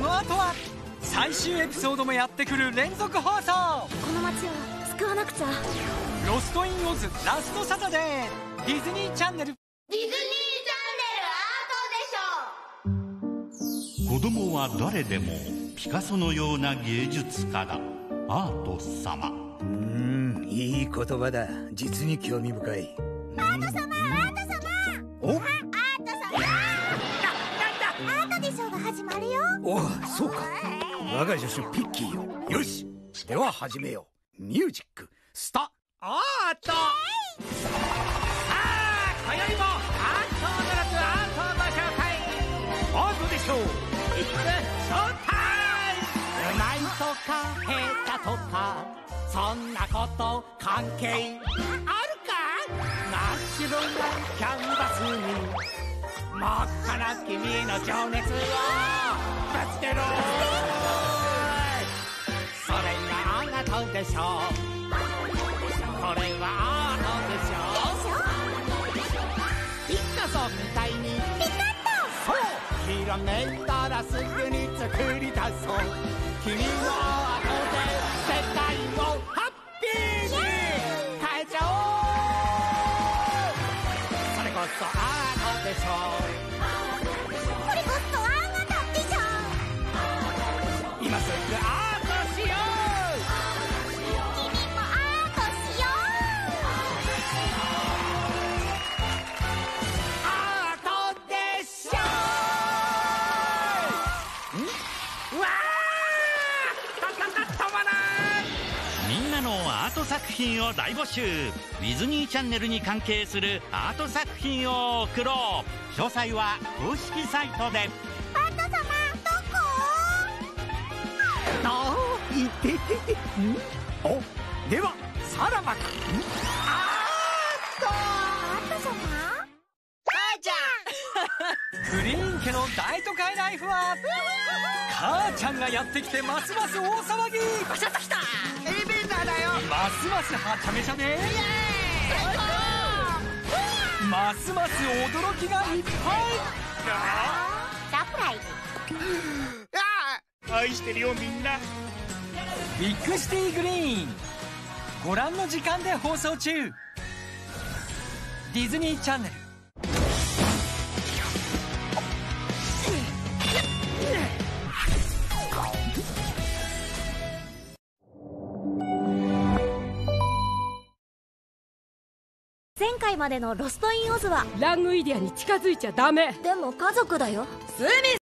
この後は最終エピソードもやってくる連続放送この街を救わなくちゃロストインオズラストサタデーディズニーチャンネルディズニーチャンネルアートでしょ。子供は誰でもピカソのような芸術家だ。アート様。うんいい言葉だ。実に興味深い。アート様！アーそうか。我が助手ピッキーよ。よし。では始めよう。ミュージックスタアート。さあ今宵もアートならずアートをご紹介。アートでしょう。いつショータイムうまいとか下手とかそんなこと関係あるか？真っ白なキャンバスに真っ赤な君の情熱を。トでしょう？これはアートでしょピカソみたいにピカッとそう。ひらめいたらすぐに作り出そう。君のわーたたたたまらんみんなのアート作品を大募集。ディズニーチャンネルに関係するアート作品を送ろう詳細は公式サイトで。うアート様どこあーいてててんおではさらばかアート様グリーン家の大都会ライフは？母ちゃんがやってきてますます大騒ぎ。バシャッときた。エレベーターだよ。ますますはちゃめちゃでますます驚きがいっぱい。サプライズ愛してるよみんな。ビッグシティグリーンズ。ご覧の時間で放送中。ディズニーチャンネル前回までのロストインオズは。ラングイディアに近づいちゃダメ。でも家族だよ。スミ